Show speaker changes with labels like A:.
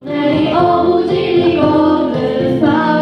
A: 내리오 무지리고 늘 싸움